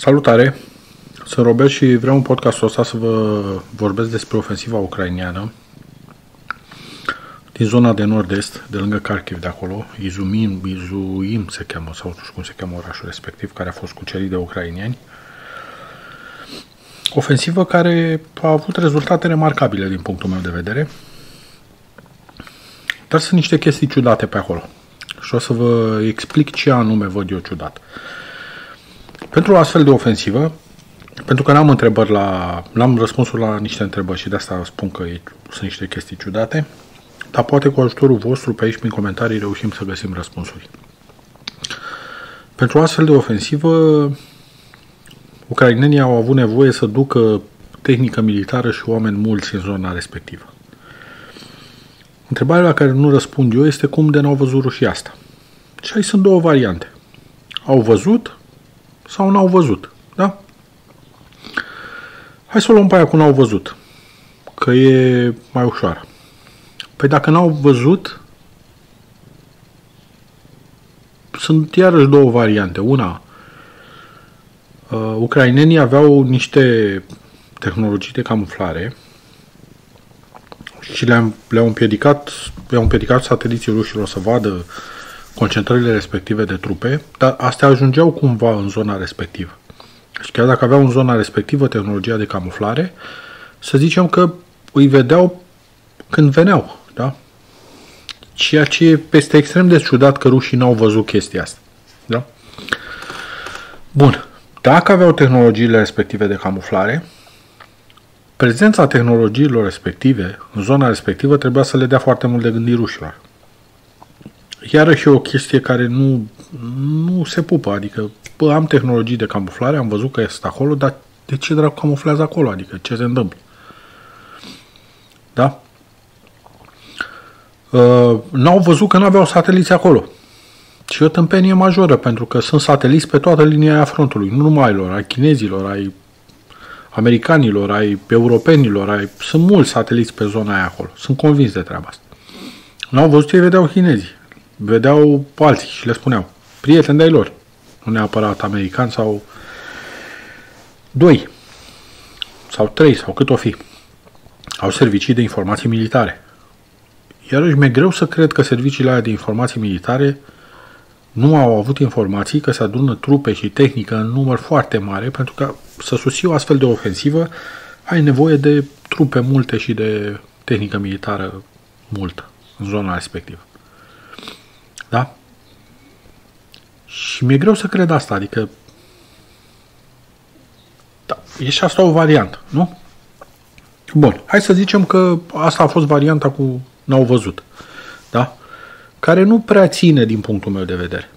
Salutare! Sunt Robert și vreau în podcastul ăsta să vă vorbesc despre ofensiva ucrainiană din zona de nord-est, de lângă Kharkiv de acolo, Izumin, Izuim se cheamă, sau nu știu cum se cheamă orașul respectiv, care a fost cucerit de ucrainieni. Ofensivă care a avut rezultate remarcabile din punctul meu de vedere, dar sunt niște chestii ciudate pe acolo. Și o să vă explic ce anume văd eu ciudat. Pentru o astfel de ofensivă, pentru că n-am întrebări la... n-am răspunsuri la niște întrebări și de asta spun că sunt niște chestii ciudate, dar poate cu ajutorul vostru pe aici prin comentarii reușim să găsim răspunsuri. Pentru o astfel de ofensivă, ucrainenii au avut nevoie să ducă tehnică militară și oameni mulți în zona respectivă. Întrebarea la care nu răspund eu este cum de n-au văzut rușii asta. Și aici sunt două variante. Au văzut sau n-au văzut. Da? Hai să o luăm pe aia cu n-au văzut. Că e mai ușoară. Păi dacă n-au văzut, sunt iarăși două variante. Una, uh, ucrainenii aveau niște tehnologii de camuflare și le-au, le împiedicat, le-au împiedicat sateliții rușilor să vadă concentrările respective de trupe, dar astea ajungeau cumva în zona respectivă. Și chiar dacă aveau în zona respectivă tehnologia de camuflare, să zicem că îi vedeau când veneau, da? Ceea ce este extrem de ciudat că rușii n-au văzut chestia asta, da? Bun. Dacă aveau tehnologiile respective de camuflare, prezența tehnologiilor respective în zona respectivă trebuia să le dea foarte mult de gândit rușilor iarăși e o chestie care nu, nu se pupă, adică bă, am tehnologii de camuflare, am văzut că este acolo, dar de ce dracu camuflează acolo? Adică ce se întâmplă? Da? Uh, n-au văzut că n-aveau sateliți acolo. Și o tâmpenie majoră, pentru că sunt sateliți pe toată linia aia frontului, nu numai lor, ai chinezilor, ai americanilor, ai europenilor, ai... sunt mulți sateliți pe zona aia acolo. Sunt convins de treaba asta. N-au văzut, ei vedeau chinezii vedeau alții și le spuneau, prieteni de-ai lor, nu neapărat american sau doi sau trei sau cât o fi, au servicii de informații militare. Iarăși mi-e greu să cred că serviciile alea de informații militare nu au avut informații că se adună trupe și tehnică în număr foarte mare, pentru că să susții o astfel de ofensivă ai nevoie de trupe multe și de tehnică militară multă în zona respectivă. Da? Și mi-e greu să cred asta, adică da, e și asta o variantă, nu? Bun, hai să zicem că asta a fost varianta cu n-au văzut, da? Care nu prea ține din punctul meu de vedere.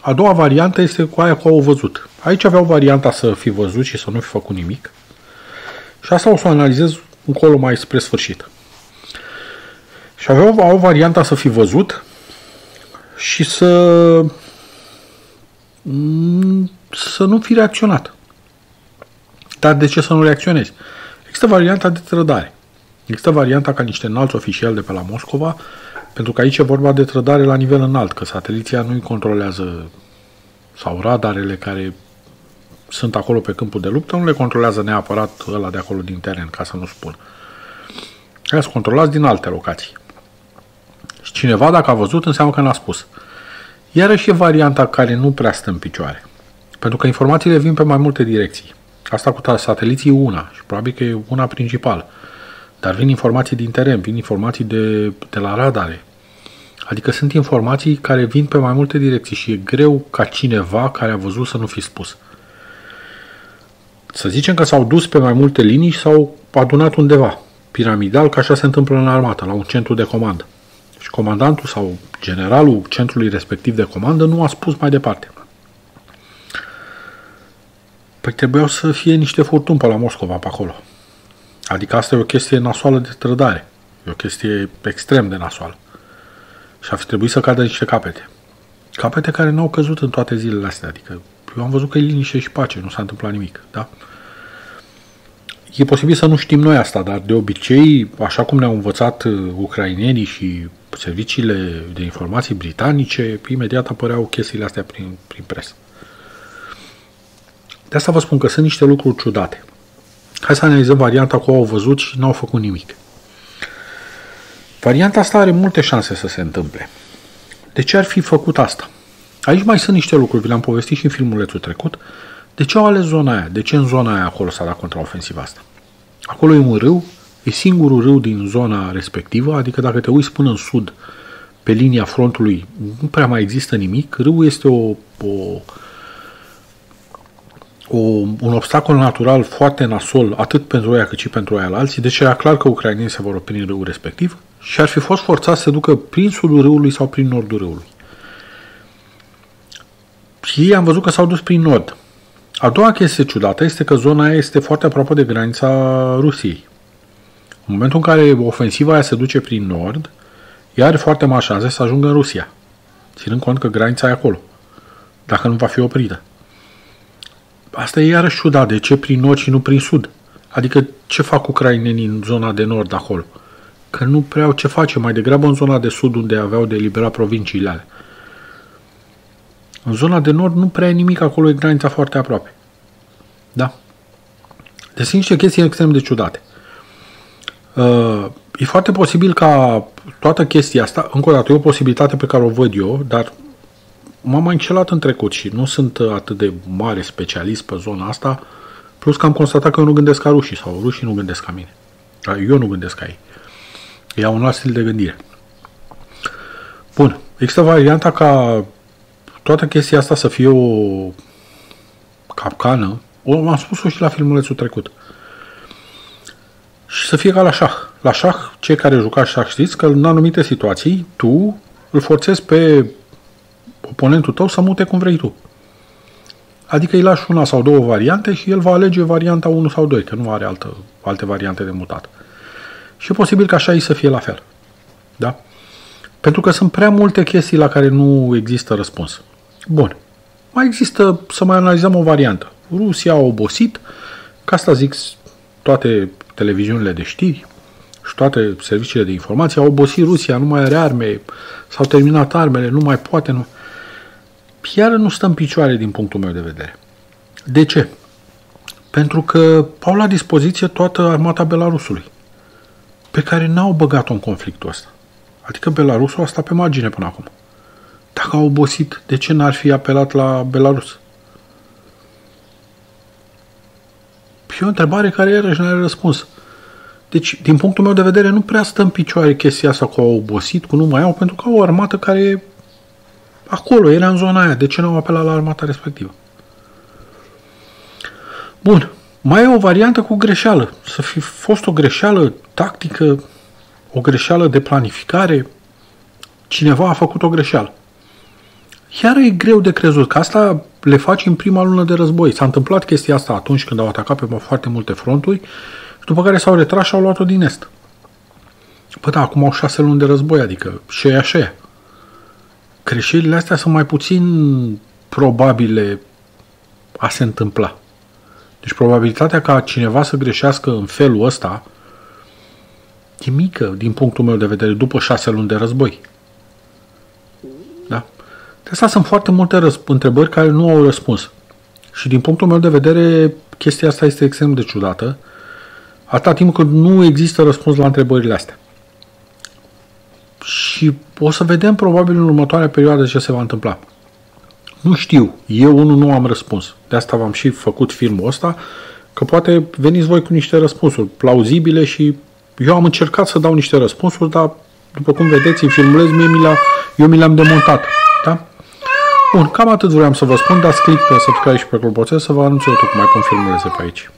A doua variantă este cu aia cu au văzut. Aici aveau varianta să fi văzut și să nu fi făcut nimic. Și asta o să o analizez încolo mai spre sfârșit. Și aveau au varianta să fi văzut și să mm, să nu fi reacționat. Dar de ce să nu reacționezi? Există varianta de trădare. Există varianta ca niște înalți oficiali de pe la Moscova, pentru că aici e vorba de trădare la nivel înalt, că sateliția nu-i controlează sau radarele care sunt acolo pe câmpul de luptă, nu le controlează neapărat ăla de acolo din teren, ca să nu spun. Sunt controlați din alte locații. Și cineva, dacă a văzut, înseamnă că n-a spus. Iarăși e varianta care nu prea stă în picioare. Pentru că informațiile vin pe mai multe direcții. Asta cu sateliții e una și probabil că e una principală. Dar vin informații din teren, vin informații de, de la radare. Adică sunt informații care vin pe mai multe direcții și e greu ca cineva care a văzut să nu fi spus. Să zicem că s-au dus pe mai multe linii și s-au adunat undeva, piramidal, ca așa se întâmplă în armată, la un centru de comandă. Și comandantul sau generalul centrului respectiv de comandă nu a spus mai departe. Păi trebuiau să fie niște furtuni pe la Moscova, pe acolo. Adică asta e o chestie nasoală de trădare. E o chestie extrem de nasoală. Și ar fi trebuit să cadă niște capete. Capete care nu au căzut în toate zilele astea. Adică eu am văzut că e liniște și pace, nu s-a întâmplat nimic. Da? E posibil să nu știm noi asta, dar de obicei, așa cum ne-au învățat uh, ucrainenii și serviciile de informații britanice, imediat apăreau chestiile astea prin, prin presă. De asta vă spun că sunt niște lucruri ciudate. Hai să analizăm varianta cu au văzut și n-au făcut nimic. Varianta asta are multe șanse să se întâmple. De ce ar fi făcut asta? Aici mai sunt niște lucruri, vi le-am povestit și în filmulețul trecut. De ce au ales zona aia? De ce în zona aia acolo s-a dat contraofensiva asta? Acolo e un râu, e singurul râu din zona respectivă, adică dacă te uiți până în sud, pe linia frontului, nu prea mai există nimic. Râul este o, o, o, un obstacol natural foarte nasol, atât pentru ea cât și pentru aia alții, deci era clar că ucrainienii se vor opri în râul respectiv și ar fi fost forțat să se ducă prin sudul râului sau prin nordul râului. Și ei am văzut că s-au dus prin nord. A doua chestie ciudată este că zona aia este foarte aproape de granița Rusiei. În momentul în care ofensiva aia se duce prin nord, ea are foarte mari șanse să ajungă în Rusia, ținând cont că granița e acolo, dacă nu va fi oprită. Asta e iarăși ciudat. De ce prin nord și nu prin sud? Adică ce fac ucrainenii în zona de nord acolo? Că nu prea au ce face, mai degrabă în zona de sud unde aveau de eliberat provinciile alea. În zona de nord nu prea e nimic, acolo e granița foarte aproape. Da? Deci sunt niște chestii extrem de ciudate. Uh, e foarte posibil ca toată chestia asta, încă o dată, e o posibilitate pe care o văd eu, dar m-am mai încelat în trecut și nu sunt atât de mare specialist pe zona asta, plus că am constatat că eu nu gândesc ca rușii sau rușii nu gândesc ca mine. Eu nu gândesc ca ei. Ei au un alt stil de gândire. Bun. Există varianta ca toată chestia asta să fie o capcană. O, am spus-o și la filmulețul trecut. Și să fie ca la șah. La șah, cei care jucați șah știți că în anumite situații tu îl forțezi pe oponentul tău să mute cum vrei tu. Adică îi lași una sau două variante și el va alege varianta 1 sau 2, că nu are altă, alte variante de mutat. Și e posibil ca așa ei să fie la fel. Da? Pentru că sunt prea multe chestii la care nu există răspuns. Bun. Mai există să mai analizăm o variantă. Rusia a obosit, ca asta zic toate televiziunile de știri și toate serviciile de informație, au obosit Rusia, nu mai are arme, s-au terminat armele, nu mai poate. Nu... Iar nu stă în picioare din punctul meu de vedere. De ce? Pentru că au la dispoziție toată armata Belarusului, pe care n-au băgat-o în conflictul ăsta. Adică Belarusul a stat pe margine până acum. Dacă au obosit, de ce n-ar fi apelat la Belarus? E o întrebare care iarăși nu are răspuns. Deci, din punctul meu de vedere, nu prea stă în picioare chestia asta cu au obosit, cu nu mai au, pentru că au o armată care acolo, era în zona aia. De ce nu au apelat la armata respectivă? Bun. Mai e o variantă cu greșeală. Să fi fost o greșeală tactică, o greșeală de planificare. Cineva a făcut o greșeală. Chiar e greu de crezut că asta le faci în prima lună de război. S-a întâmplat chestia asta atunci când au atacat pe foarte multe fronturi după care s-au retras și au luat-o din est. Păi da, acum au șase luni de război, adică și e așa. Creșelile astea sunt mai puțin probabile a se întâmpla. Deci probabilitatea ca cineva să greșească în felul ăsta e mică din punctul meu de vedere după șase luni de război. Da? De asta sunt foarte multe răsp- întrebări care nu au răspuns. Și din punctul meu de vedere, chestia asta este extrem de ciudată, atâta timp cât nu există răspuns la întrebările astea. Și o să vedem probabil în următoarea perioadă ce se va întâmpla. Nu știu, eu unul nu am răspuns. De asta v-am și făcut filmul ăsta, că poate veniți voi cu niște răspunsuri plauzibile și eu am încercat să dau niște răspunsuri, dar după cum vedeți în filmuleț, mie mi le eu mi le-am demontat. Da? Bun, cam atât vreau să vă spun, dați click pe subscribe și pe clopoțel să vă anunț eu tot cum mai pun filmulețe pe aici.